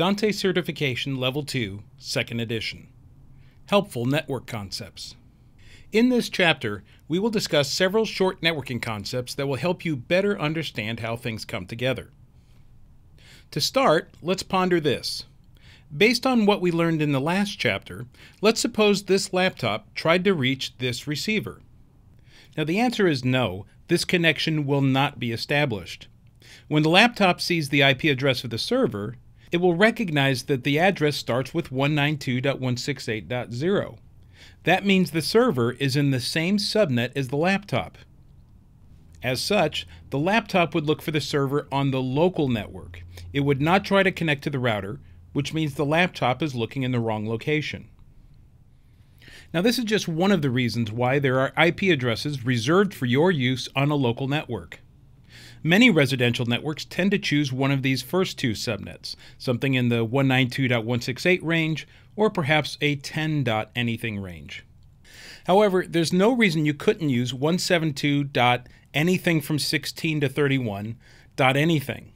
Dante Certification Level 2, Second Edition. Helpful Network Concepts. In this chapter, we will discuss several short networking concepts that will help you better understand how things come together. To start, let's ponder this. Based on what we learned in the last chapter, let's suppose this laptop tried to reach this receiver. Now the answer is no, this connection will not be established. When the laptop sees the IP address of the server, it will recognize that the address starts with 192.168.0. That means the server is in the same subnet as the laptop. As such, the laptop would look for the server on the local network. It would not try to connect to the router, which means the laptop is looking in the wrong location. Now, this is just one of the reasons why there are IP addresses reserved for your use on a local network. Many residential networks tend to choose one of these first two subnets, something in the 192.168 range or perhaps a 10. anything range. However, there's no reason you couldn't use 172.anything from 16 to 31. anything.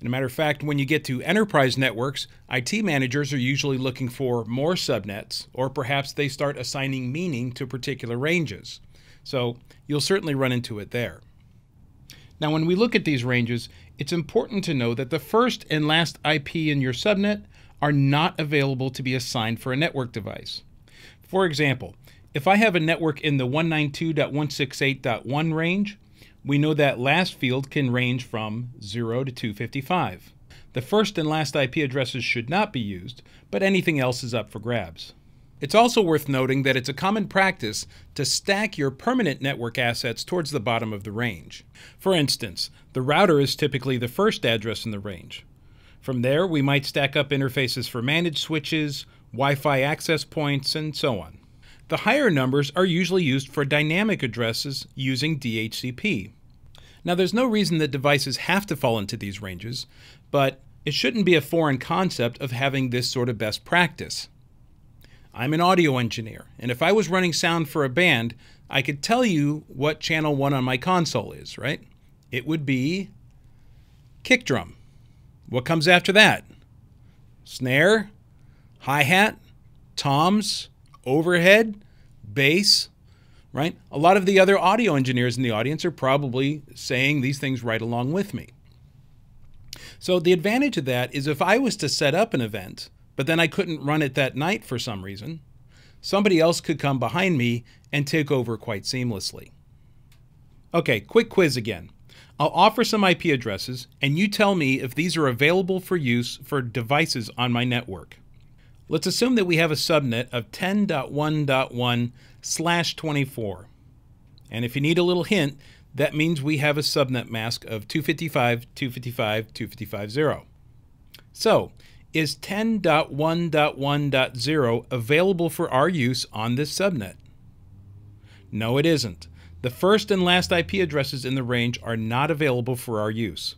As a matter of fact, when you get to enterprise networks, IT managers are usually looking for more subnets, or perhaps they start assigning meaning to particular ranges. So you'll certainly run into it there. Now, when we look at these ranges, it's important to know that the first and last IP in your subnet are not available to be assigned for a network device. For example, if I have a network in the 192.168.1 range, we know that last field can range from 0 to 255. The first and last IP addresses should not be used, but anything else is up for grabs. It's also worth noting that it's a common practice to stack your permanent network assets towards the bottom of the range. For instance, the router is typically the first address in the range. From there, we might stack up interfaces for managed switches, Wi Fi access points, and so on. The higher numbers are usually used for dynamic addresses using DHCP. Now, there's no reason that devices have to fall into these ranges, but it shouldn't be a foreign concept of having this sort of best practice. I'm an audio engineer, and if I was running sound for a band, I could tell you what channel 1 on my console is, right? It would be kick drum. What comes after that? Snare, hi hat, toms, overhead, bass, right? A lot of the other audio engineers in the audience are probably saying these things right along with me. So the advantage of that is if I was to set up an event, but then I couldn't run it that night for some reason, somebody else could come behind me and take over quite seamlessly. Okay, quick quiz again. I'll offer some IP addresses, and you tell me if these are available for use for devices on my network. Let's assume that we have a subnet of 10.1.1 slash 24. And if you need a little hint, that means we have a subnet mask of 255.255.255.0. So, is 10.1.1.0 available for our use on this subnet? No, it isn't. The first and last IP addresses in the range are not available for our use.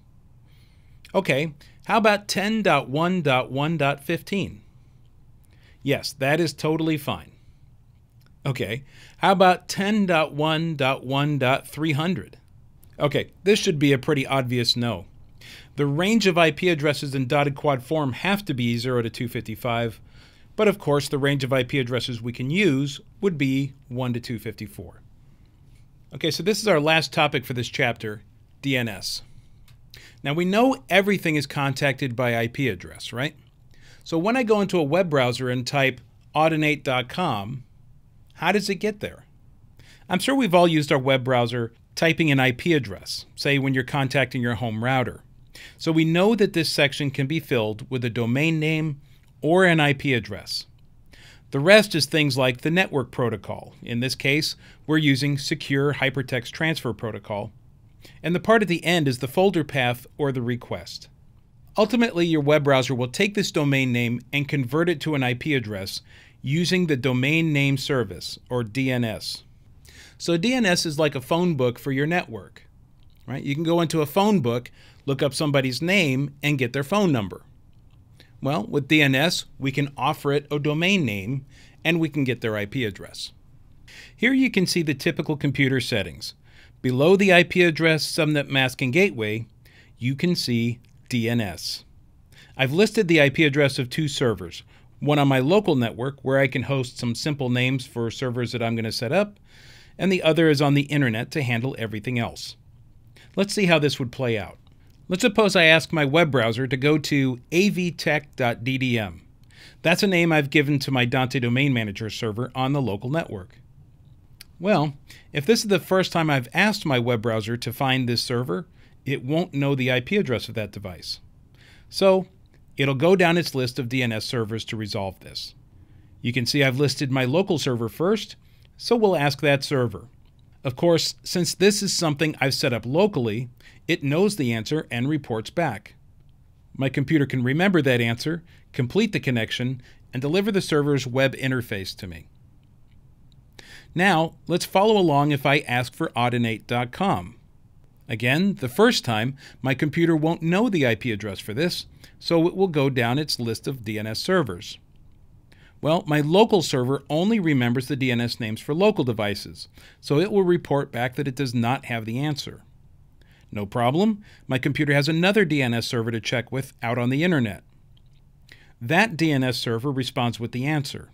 Okay, how about 10.1.1.15? Yes, that is totally fine. Okay, how about 10.1.1.300? Okay, this should be a pretty obvious no. The range of IP addresses in dotted quad form have to be 0 to 255, but of course the range of IP addresses we can use would be 1 to 254. Okay, so this is our last topic for this chapter, DNS. Now we know everything is contacted by IP address, right? So when I go into a web browser and type audinate.com, how does it get there? I'm sure we've all used our web browser typing an IP address, say when you're contacting your home router. So we know that this section can be filled with a domain name or an IP address. The rest is things like the network protocol. In this case, we're using Secure Hypertext Transfer Protocol. And the part at the end is the folder path or the request. Ultimately, your web browser will take this domain name and convert it to an IP address using the Domain Name Service, or DNS. So DNS is like a phone book for your network. Right? You can go into a phone book, look up somebody's name, and get their phone number. Well, with DNS, we can offer it a domain name, and we can get their IP address. Here you can see the typical computer settings. Below the IP address, subnet mask, and gateway, you can see DNS. I've listed the IP address of two servers, one on my local network where I can host some simple names for servers that I'm going to set up, and the other is on the internet to handle everything else. Let's see how this would play out. Let's suppose I ask my web browser to go to avtech.ddm. That's a name I've given to my Dante Domain Manager server on the local network. Well, if this is the first time I've asked my web browser to find this server, it won't know the IP address of that device. So it'll go down its list of DNS servers to resolve this. You can see I've listed my local server first, so we'll ask that server. Of course, since this is something I've set up locally, it knows the answer and reports back. My computer can remember that answer, complete the connection, and deliver the server's web interface to me. Now, let's follow along if I ask for Audinate.com. Again, the first time, my computer won't know the IP address for this, so it will go down its list of DNS servers. Well, my local server only remembers the DNS names for local devices, so it will report back that it does not have the answer. No problem, my computer has another DNS server to check with out on the internet. That DNS server responds with the answer.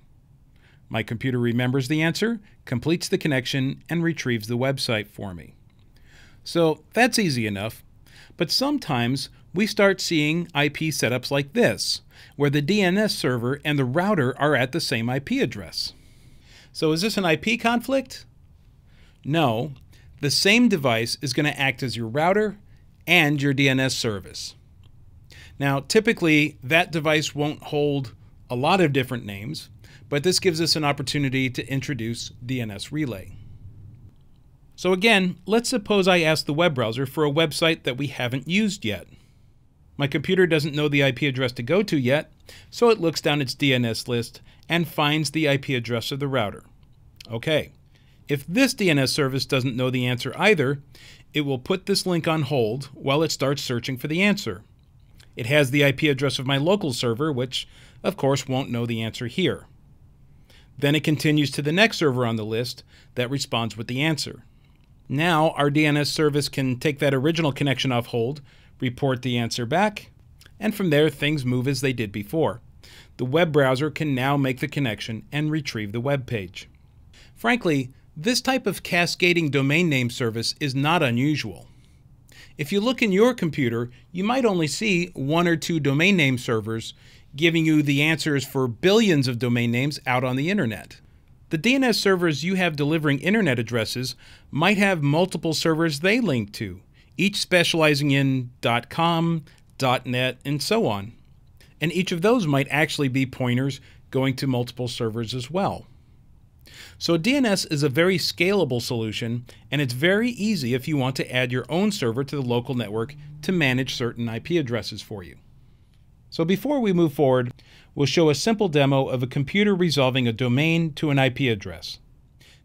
My computer remembers the answer, completes the connection, and retrieves the website for me. So that's easy enough. But sometimes we start seeing IP setups like this, where the DNS server and the router are at the same IP address. So is this an IP conflict? No. The same device is going to act as your router and your DNS service. Now, typically, that device won't hold a lot of different names, but this gives us an opportunity to introduce DNS relay. So again, let's suppose I ask the web browser for a website that we haven't used yet. My computer doesn't know the IP address to go to yet, so it looks down its DNS list and finds the IP address of the router. Okay, if this DNS service doesn't know the answer either, it will put this link on hold while it starts searching for the answer. It has the IP address of my local server, which of course won't know the answer here. Then it continues to the next server on the list that responds with the answer. Now our DNS service can take that original connection off hold, report the answer back, and from there things move as they did before. The web browser can now make the connection and retrieve the web page. Frankly, this type of cascading domain name service is not unusual. If you look in your computer, you might only see one or two domain name servers giving you the answers for billions of domain names out on the internet. The DNS servers you have delivering internet addresses might have multiple servers they link to, each specializing in .com, .net, and so on. And each of those might actually be pointers going to multiple servers as well. So DNS is a very scalable solution, and it's very easy if you want to add your own server to the local network to manage certain IP addresses for you. So before we move forward, we'll show a simple demo of a computer resolving a domain to an IP address.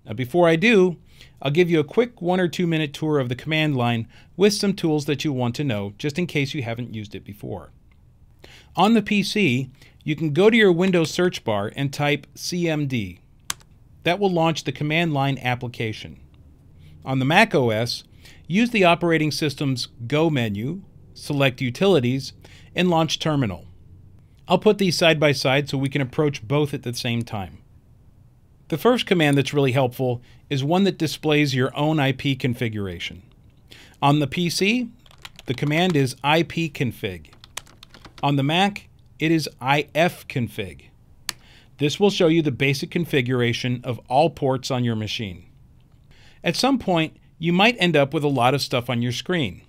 Now before I do, I'll give you a quick one or two minute tour of the command line with some tools that you want to know, just in case you haven't used it before. On the PC, you can go to your Windows search bar and type CMD. That will launch the command line application. On the Mac OS, use the operating system's Go menu, select Utilities, and launch Terminal. I'll put these side by side so we can approach both at the same time. The first command that's really helpful is one that displays your own IP configuration. On the PC, the command is ipconfig. On the Mac, it is ifconfig. This will show you the basic configuration of all ports on your machine. At some point, you might end up with a lot of stuff on your screen.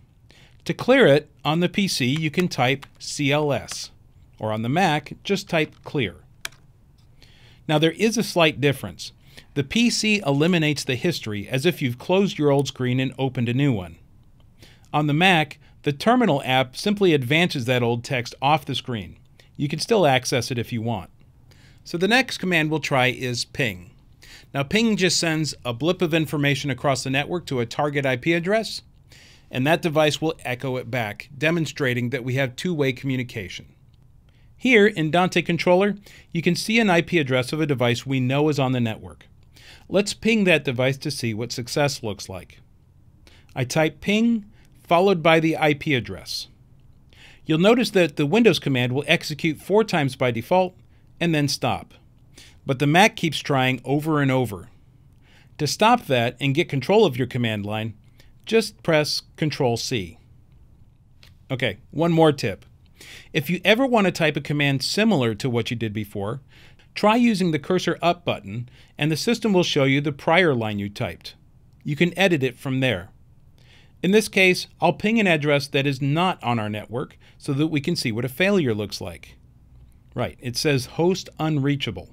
To clear it, on the PC you can type CLS, or on the Mac, just type clear. Now there is a slight difference. The PC eliminates the history as if you've closed your old screen and opened a new one. On the Mac, the Terminal app simply advances that old text off the screen. You can still access it if you want. So the next command we'll try is ping. Now ping just sends a blip of information across the network to a target IP address and that device will echo it back, demonstrating that we have two-way communication. Here in Dante Controller, you can see an IP address of a device we know is on the network. Let's ping that device to see what success looks like. I type ping, followed by the IP address. You'll notice that the Windows command will execute four times by default and then stop. But the Mac keeps trying over and over. To stop that and get control of your command line, just press Control C. Okay, one more tip. If you ever want to type a command similar to what you did before, try using the cursor up button and the system will show you the prior line you typed. You can edit it from there. In this case, I'll ping an address that is not on our network so that we can see what a failure looks like. Right, it says host unreachable.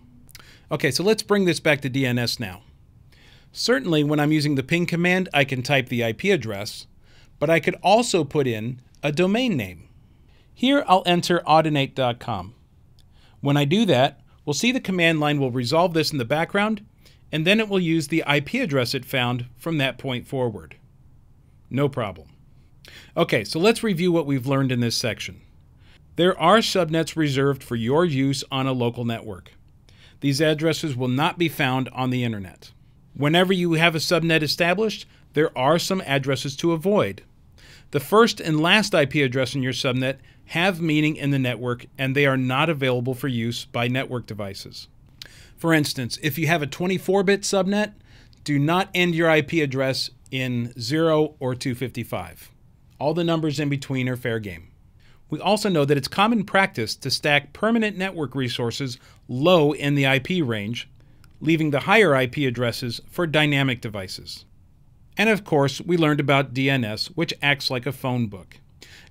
Okay, so let's bring this back to DNS now. Certainly, when I'm using the ping command, I can type the IP address, but I could also put in a domain name. Here, I'll enter audinate.com. When I do that, we'll see the command line will resolve this in the background, and then it will use the IP address it found from that point forward. No problem. Okay, so let's review what we've learned in this section. There are subnets reserved for your use on a local network. These addresses will not be found on the internet. Whenever you have a subnet established, there are some addresses to avoid. The first and last IP address in your subnet have meaning in the network and they are not available for use by network devices. For instance, if you have a 24 bit subnet, do not end your IP address in 0 or 255. All the numbers in between are fair game. We also know that it's common practice to stack permanent network resources low in the IP range leaving the higher IP addresses for dynamic devices. And of course, we learned about DNS, which acts like a phone book.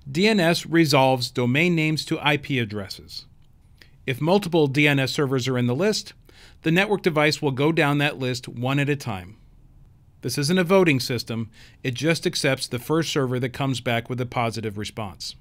DNS resolves domain names to IP addresses. If multiple DNS servers are in the list, the network device will go down that list one at a time. This isn't a voting system, it just accepts the first server that comes back with a positive response.